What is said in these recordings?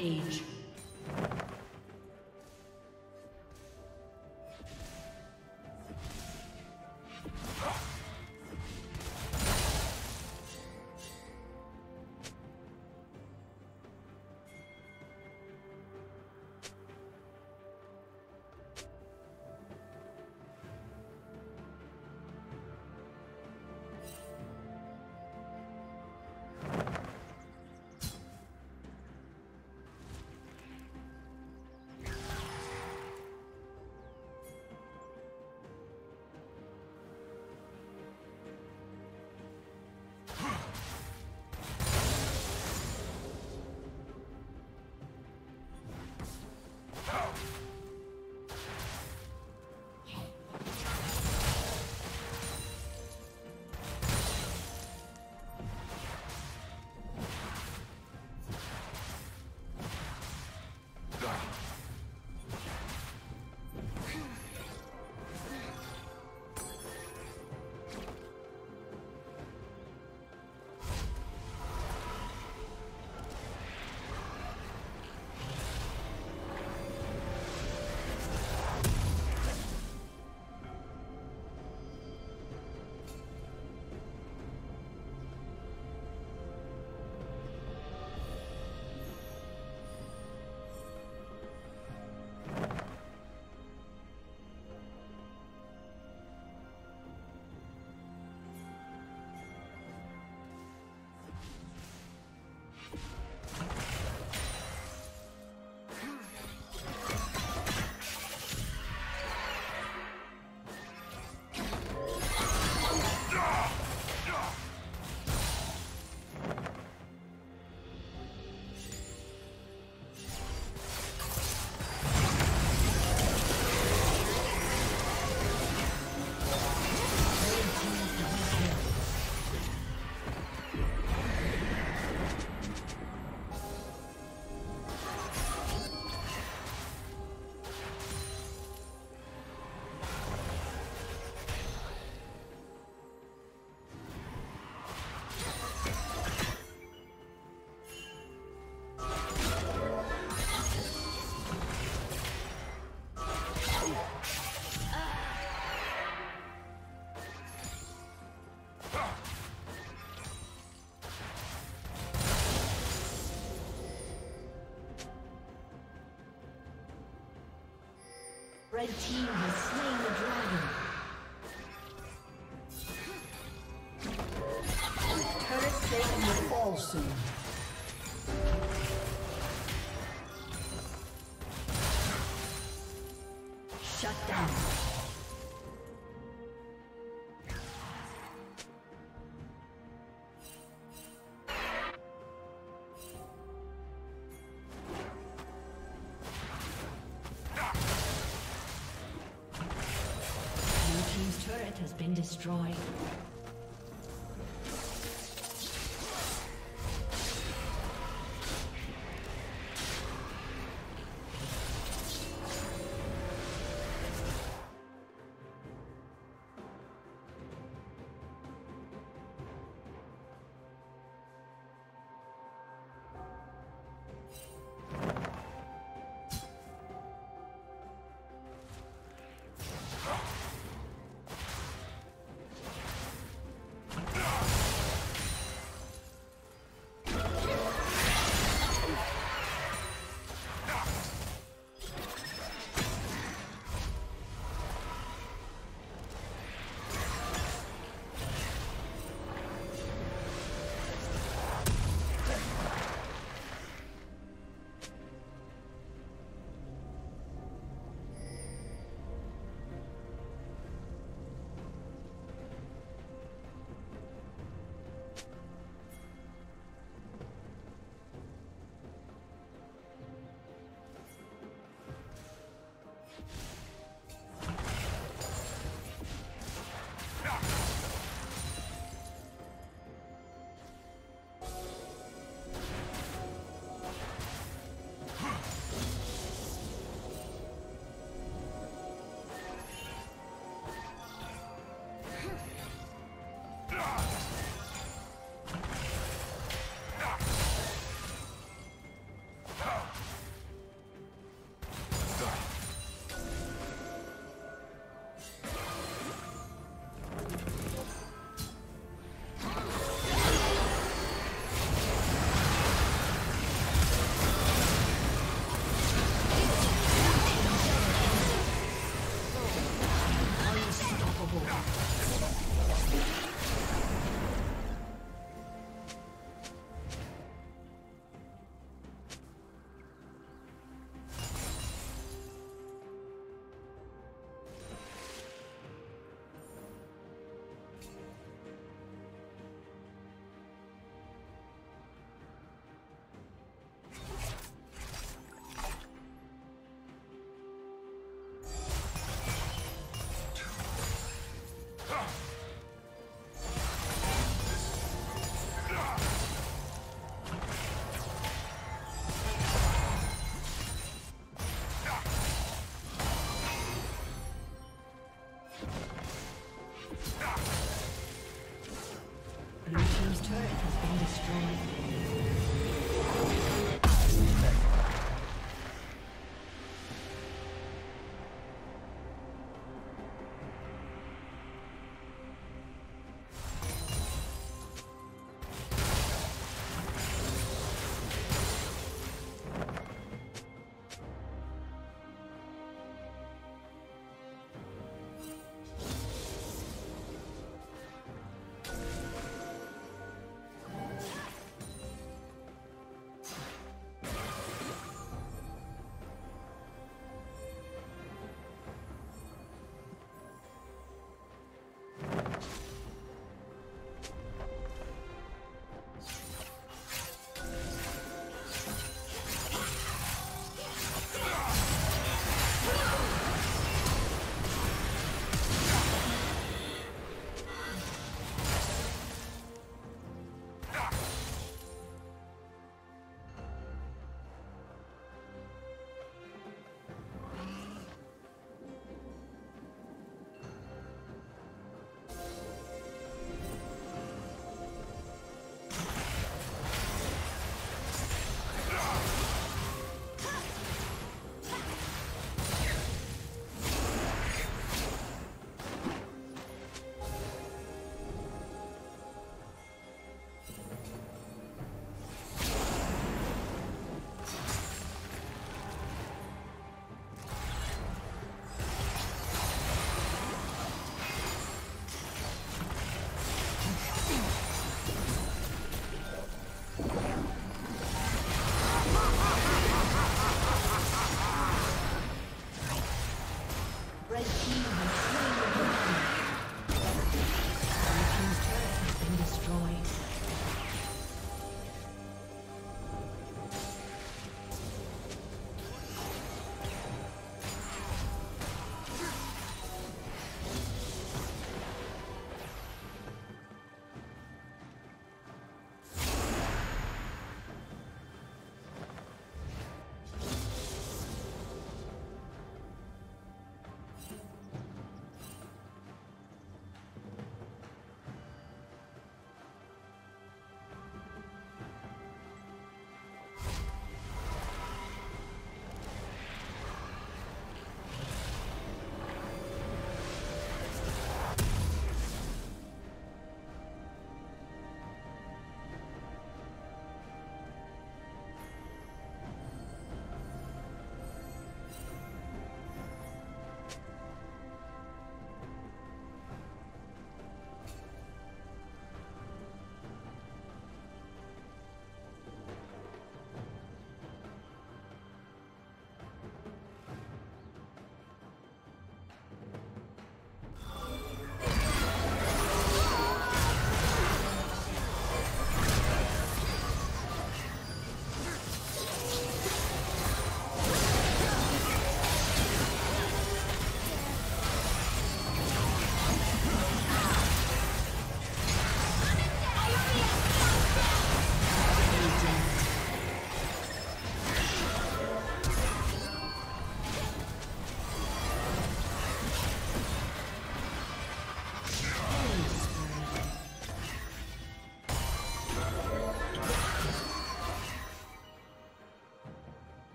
Rampage. Red team has slain the dragon. Turret will fall soon. Shut down. Destroyed.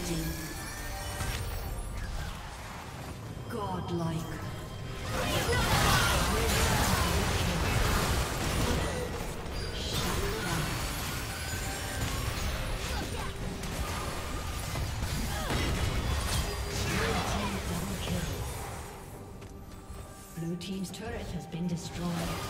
Dominating. Godlike. Blue Team's turret has been destroyed.